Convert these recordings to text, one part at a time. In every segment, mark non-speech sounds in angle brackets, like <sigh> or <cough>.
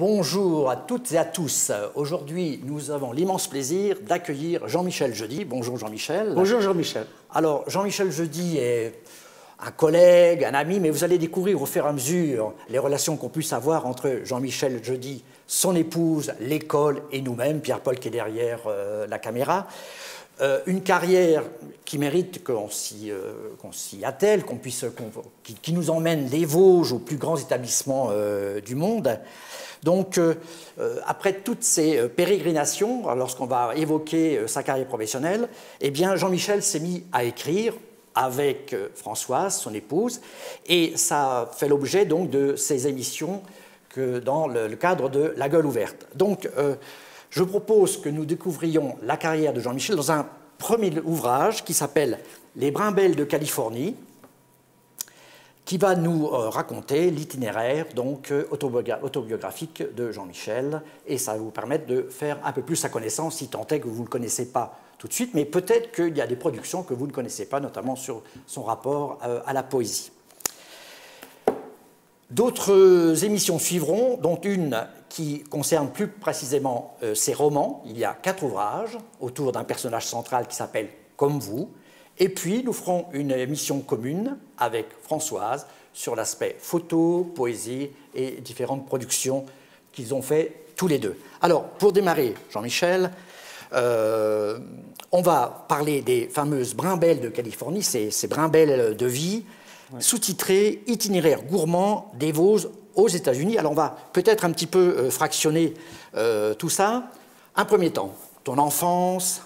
Bonjour à toutes et à tous. Aujourd'hui, nous avons l'immense plaisir d'accueillir Jean-Michel Jeudi. Bonjour Jean-Michel. Bonjour Jean-Michel. Alors, Jean-Michel Jeudi est un collègue, un ami, mais vous allez découvrir au fur et à mesure les relations qu'on puisse avoir entre Jean-Michel Jeudi, son épouse, l'école et nous-mêmes, Pierre-Paul qui est derrière euh, la caméra. Euh, une carrière qui mérite qu'on s'y euh, attelle, qu'on puisse, qui, nous emmène des Vosges aux plus grands établissements du monde. Donc, après toutes ces pérégrinations, lorsqu'on va évoquer sa carrière professionnelle, eh bien, Jean-Michel s'est mis à écrire avec Françoise, son épouse, et ça fait l'objet donc de ces émissions que dans le, cadre de La Gueule ouverte. Donc, je propose que nous découvrions la carrière de Jean-Michel dans un premier ouvrage qui s'appelle Les Brimbelles de Californie, qui va nous euh, raconter l'itinéraire donc euh, autobiographique de Jean-Michel, et ça va vous permettre de faire un peu plus sa connaissance, si tant est que vous ne le connaissez pas tout de suite, mais peut-être qu'il y a des productions que vous ne connaissez pas, notamment sur son rapport euh, à la poésie. D'autres émissions suivront, dont une qui concerne plus précisément euh, ses romans. Il y a quatre ouvrages autour d'un personnage central qui s'appelle Comme vous. Et puis nous ferons une émission commune avec Françoise sur l'aspect photo, poésie et différentes productions qu'ils ont fait tous les deux. Alors, pour démarrer, Jean-Michel, euh, on va parler des fameuses brimbelles de Californie, ces, ces brimbelles de vie, sous-titré Itinéraire gourmand des Vosges aux États-Unis. Alors on va peut-être un petit peu euh, fractionner euh, tout ça. Un premier temps, ton enfance,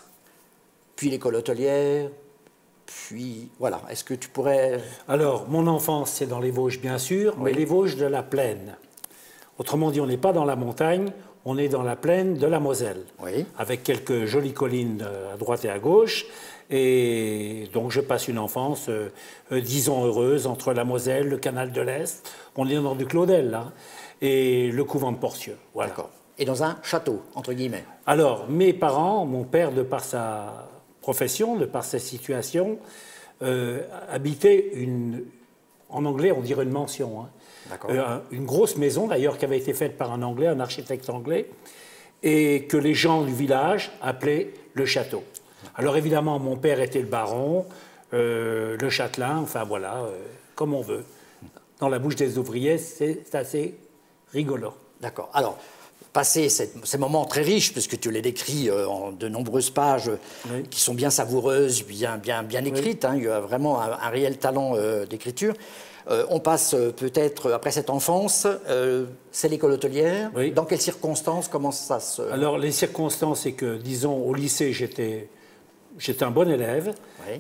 puis l'école hôtelière, puis voilà. Est-ce que tu pourrais. Alors, mon enfance, c'est dans les Vosges, bien sûr, mais les Vosges de la plaine. Autrement dit, on n'est pas dans la montagne, on est dans la plaine de la Moselle, avec quelques jolies collines euh, à droite et à gauche. Et donc je passe une enfance, euh, euh, disons, heureuse entre la Moselle, le canal de l'Est, on est dans du Claudel, là, et le couvent de Porcieux. Voilà. Et dans un château, entre guillemets. Alors, mes parents, mon père, de par sa profession, de par sa situation, euh, habitait une, en anglais, on dirait une mansion, hein. une grosse maison d'ailleurs qui avait été faite par un anglais, un architecte anglais, et que les gens du village appelaient le château. Alors évidemment, mon père était le baron, euh, le châtelain, enfin voilà, euh, comme on veut. Dans la bouche des ouvriers, c'est assez rigolo. D'accord. Alors, passer ces moments très riches, puisque tu les décris euh, en de nombreuses pages qui sont bien savoureuses, bien, bien, bien écrites, hein, il y a vraiment un, réel talent d'écriture. on passe peut-être, après cette enfance, c'est l'école hôtelière. Dans quelles circonstances Comment ça se... Alors, les circonstances, c'est que, disons, au lycée, j'étais j'étais un bon élève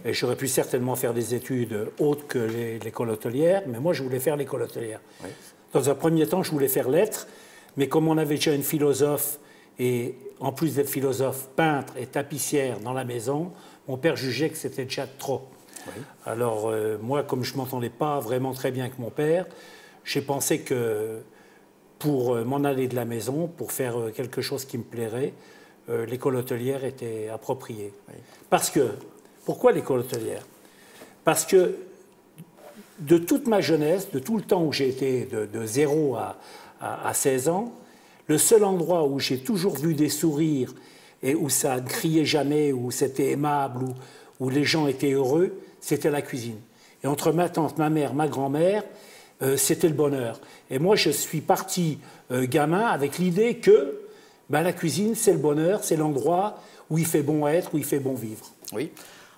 et j'aurais pu certainement faire des études autres que l'école hôtelière, mais moi je voulais faire l'école hôtelière. Dans un premier temps, je voulais faire lettres, mais comme on avait déjà une philosophe et en plus d'être philosophe, peintre et tapissière dans la maison, mon père jugeait que c'était déjà trop. Alors euh, moi, comme je m'entendais pas vraiment très bien avec mon père, j'ai pensé que pour euh, m'en aller de la maison, pour faire euh, quelque chose qui me plairait, euh, l'école hôtelière était appropriée. Parce que, pourquoi l'école hôtelière? Parce que de toute ma jeunesse, de tout le temps où j'ai été de, 0 à, à, 16 ans, le seul endroit où j'ai toujours vu des sourires et où ça ne criait jamais, où c'était aimable, où, où, les gens étaient heureux, c'était la cuisine. Et entre ma tante, ma mère, ma grand-mère, euh, c'était le bonheur. Et moi, je suis parti euh, gamin avec l'idée que ben, la cuisine, c'est le bonheur, c'est l'endroit où il fait bon être, où il fait bon vivre. Oui.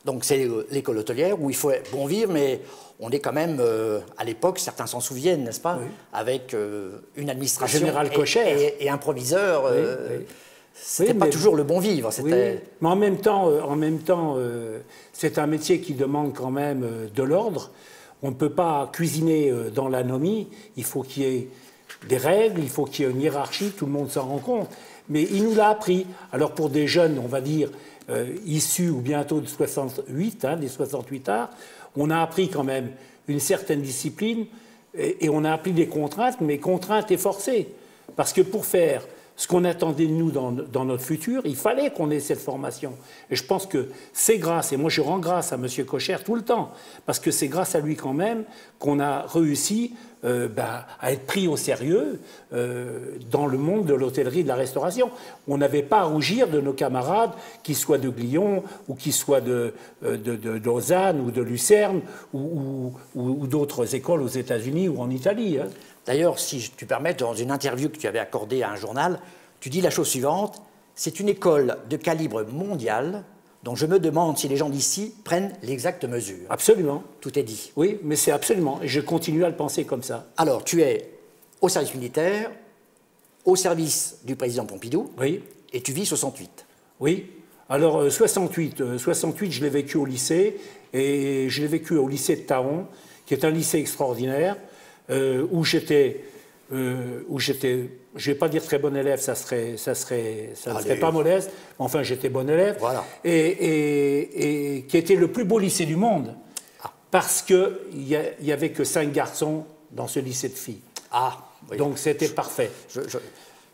Donc c'est l'école hôtelière où il faut bon vivre, mais on est quand même, euh, à l'époque, certains s'en souviennent, n'est-ce pas, avec euh, une administration Général et, et, un proviseur. Euh, c'était pas toujours le bon vivre. Mais en même temps, en même temps c'est un métier qui demande quand même de l'ordre. On ne peut pas cuisiner dans l'anomie. Il faut qu'il y ait des règles, il faut qu'il y ait une hiérarchie, tout le monde s'en rend compte mais il nous l'a appris. Alors pour des jeunes, on va dire, euh, issus ou bientôt de 68, hein, des 68 arts, on a appris quand même une certaine discipline et, on a appris des contraintes, mais contraintes et forcées. Parce que pour faire ce qu'on attendait de nous dans, notre futur, il fallait qu'on ait cette formation. Et je pense que c'est grâce, et moi je rends grâce à M. Cocher tout le temps, parce que c'est grâce à lui quand même qu'on a réussi euh, ben, à être pris au sérieux euh, dans le monde de l'hôtellerie et de la restauration. On n'avait pas à rougir de nos camarades, qui soient de Glion, ou qui soient de, euh, de, Lausanne, ou de Lucerne, ou, d'autres écoles aux États-Unis ou en Italie. Hein. D'ailleurs, si tu permets, dans une interview que tu avais accordée à un journal, tu dis la chose suivante c'est une école de calibre mondial dont je me demande si les gens d'ici prennent l'exacte mesure. Absolument. Tout est dit. Oui, mais c'est absolument. Et je continue à le penser comme ça. Alors, tu es au service militaire, au service du président Pompidou. Oui. Et tu vis 68. Oui. Alors, 68, 68 euh, je l'ai vécu au lycée. Et je l'ai vécu au lycée de Taon, qui est un lycée extraordinaire. Euh, où j'étais, euh, où j'étais, je vais pas dire très bon élève, ça serait, ça serait, ça ne serait pas modeste. Enfin, j'étais bon élève. Voilà. Et, et, qui était le plus beau lycée du monde, ah. parce que il y, avait que cinq garçons dans ce lycée de filles. Ah. Donc c'était parfait. Je, je,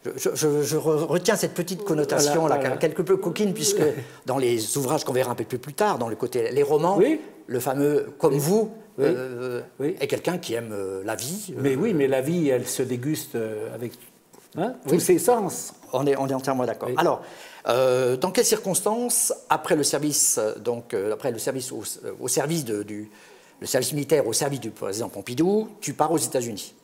retiens cette petite connotation là, quelque peu coquine, puisque dans les ouvrages qu'on verra un peu plus tard, dans le côté les romans, le fameux comme vous euh, est quelqu'un qui aime euh, la vie. Euh. Mais oui, mais la vie, elle se déguste avec hein, tous ses sens. On est, on est entièrement d'accord. Alors, dans quelles circonstances, après le service, donc après le service au, service du le service militaire au service du président Pompidou, tu pars aux États-Unis?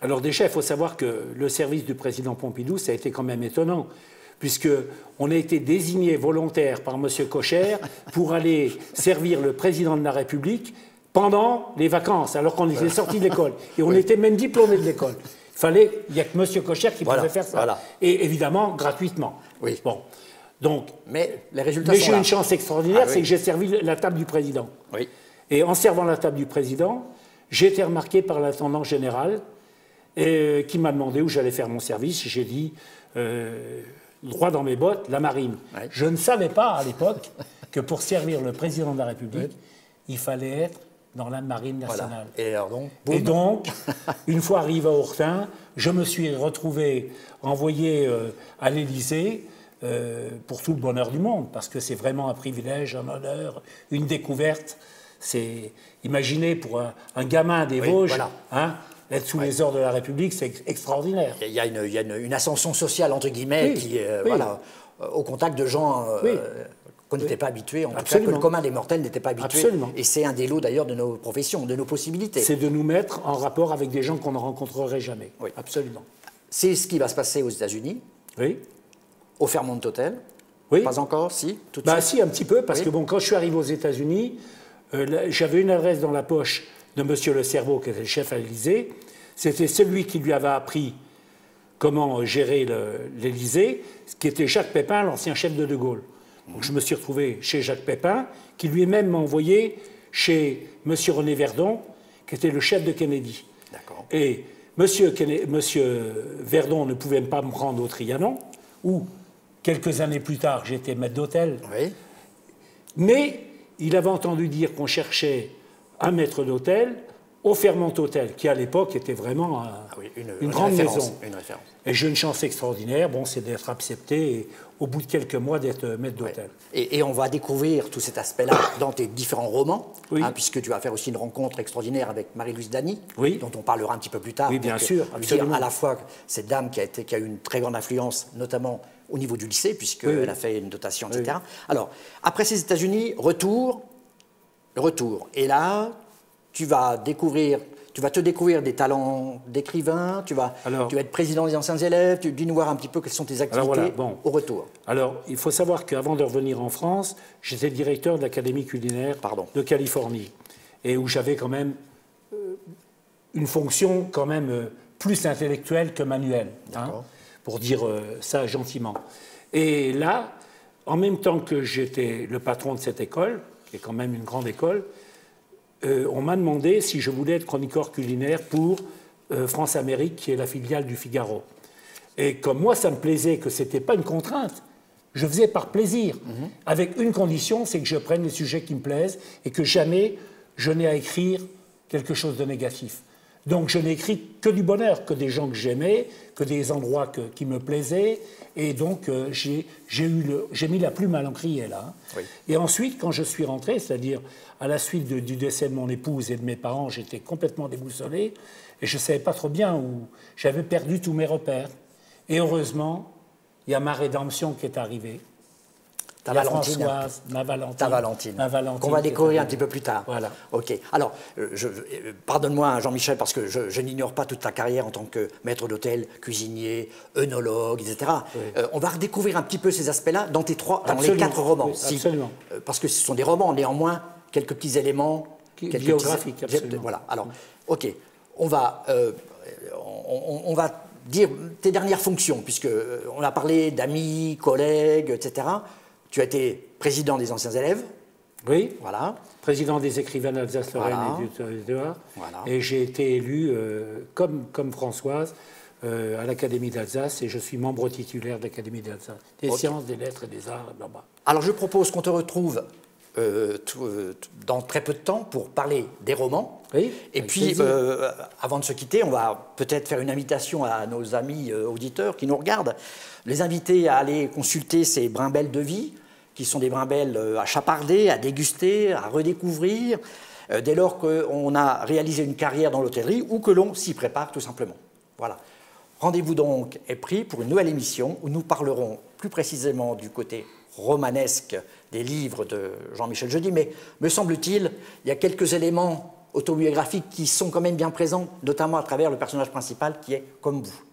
Alors déjà, il faut savoir que le service du président Pompidou, ça a été quand même étonnant puisqu'on a été désigné volontaire par M. Cocher pour aller servir le président de la République pendant les vacances, alors qu'on était sorti de l'école. Et on était même diplômé de l'école. Il fallait, il n'y a que M. Cocher qui pouvait faire ça. Et évidemment, gratuitement. Oui. Bon. Donc, mais les résultats Mais j'ai eu une chance extraordinaire, ah c'est que j'ai servi la table du président. Oui. Et en servant la table du président, j'ai été remarqué par l'intendant général et, qui m'a demandé où j'allais faire mon service. J'ai dit, euh, droit dans mes bottes, la marine. Je ne savais pas à l'époque <laughs> que pour servir le président de la République, il fallait être dans la marine nationale. Et, alors donc, Et donc, <laughs> une fois arrivé à Ourtin, je me suis retrouvé envoyé euh, à l'Élysée euh, pour tout le bonheur du monde, parce que c'est vraiment un privilège, un honneur, une découverte. C'est imaginez pour un, gamin des Vosges, hein, être sous les ordres de la République, c'est extraordinaire. Il y a, une, ascension sociale entre guillemets qui, euh, voilà, au contact de gens qu'on n'était pas habitué, en tout cas que le commun des mortels n'était pas habitué. Absolument. Et c'est un des lots d'ailleurs de nos professions, de nos possibilités. C'est de nous mettre en rapport avec des gens qu'on ne rencontrerait jamais. Oui. Absolument. C'est ce qui va se passer aux États-Unis. Oui. Au Fairmont Hotel. Oui. Pas encore, si tout bah, Si, un petit peu, parce que bon, quand je suis arrivé aux États-Unis, euh, j'avais une adresse dans la poche de M. Le Cerveau, qui était le chef à l'Élysée. C'était celui qui lui avait appris comment gérer l'Élysée, qui était Jacques Pépin, l'ancien chef de De Gaulle. Donc je me suis retrouvé chez Jacques Pépin, qui lui-même m'a envoyé chez M. René Verdon, qui était le chef de Kennedy. Et M. Verdon ne pouvait pas me prendre au Trianon, où, quelques années plus tard, j'étais maître d'hôtel. Mais il avait entendu dire qu'on cherchait un maître d'hôtel au Fermont Hotel, qui à l'époque était vraiment ah une, grande maison. Et j'ai une chance extraordinaire, bon, c'est d'être accepté et au bout de quelques mois d'être maître d'hôtel. Et, on va découvrir tout cet aspect-là dans tes différents romans, hein, puisque tu vas faire aussi une rencontre extraordinaire avec Marie-Louise Dany, dont on parlera un petit peu plus tard. Oui, bien sûr, absolument. à la fois cette dame qui a, été, qui a eu une très grande influence, notamment au niveau du lycée, puisqu'elle a fait une dotation, etc. Alors, après ces États-Unis, retour, retour. Et là, tu vas découvrir tu vas te découvrir des talents d'écrivain, tu vas, tu vas être président des anciens élèves, tu dis nous voir un petit peu quelles sont tes activités au retour. Alors, il faut savoir qu'avant de revenir en France, j'étais directeur de l'Académie culinaire de Californie, et où j'avais quand même euh, une fonction quand même euh, plus intellectuelle que manuelle, hein, pour dire euh, ça gentiment. Et là, en même temps que j'étais le patron de cette école, qui est quand même une grande école, euh, on m'a demandé si je voulais être chroniqueur culinaire pour euh, France-Amérique, qui est la filiale du Figaro. Et comme moi, ça me plaisait que ce n'était pas une contrainte, je faisais par plaisir, mhm. avec une condition, c'est que je prenne les sujets qui me plaisent et que jamais je n'ai à écrire quelque chose de négatif. Donc je n'écris que du bonheur, que des gens que j'aimais, que des endroits qui me plaisaient. Et donc euh, j'ai mis la plume à l'encrier là. Et ensuite, quand je suis rentré, c'est-à-dire à la suite du décès de mon épouse et de mes parents, j'étais complètement déboussolé et je ne savais pas trop bien où. J'avais perdu tous mes repères. Et heureusement, il y a ma rédemption qui est arrivée. Ta Valentine. ma Valentine. Ta Valentine. Qu'on va découvrir un petit peu plus tard. Voilà. Ok. Alors, euh, euh, pardonne-moi, hein, Jean-Michel, parce que je, n'ignore pas toute ta carrière en tant que maître d'hôtel, cuisinier, œnologue, etc. Euh, on va redécouvrir un petit peu ces aspects-là dans tes trois, dans les quatre romans. absolument. parce que ce sont des romans, néanmoins, quelques petits éléments quelques biographiques. absolument. Voilà. Alors, ok. On va, on, va dire tes dernières fonctions, puisque on a parlé d'amis, collègues, etc. Tu as été président des anciens élèves. Oui. Voilà. Président des écrivains d'Alsace-Lorraine et du territoire. Voilà. Et j'ai été élu, euh, comme, comme Françoise, euh, à l'Académie d'Alsace et je suis membre titulaire de l'Académie d'Alsace. Des sciences, des lettres et des arts, bas. Alors je propose qu'on te retrouve euh, dans très peu de temps pour parler des romans. Oui, et puis, avant de se quitter, on va peut-être faire une invitation à nos amis auditeurs qui nous regardent les inviter à aller consulter ces brimbelles de vie, qui sont des brimbelles euh, à chaparder, à déguster, à redécouvrir, euh, dès lors qu'on a réalisé une carrière dans l'hôtellerie ou que l'on s'y prépare tout simplement. Voilà. Rendez-vous donc est pris pour une nouvelle émission où nous parlerons plus précisément du côté romanesque des livres de Jean-Michel Jeudi, mais me semble-t-il, il y a quelques éléments autobiographiques qui sont quand même bien présents, notamment à travers le personnage principal qui est comme vous.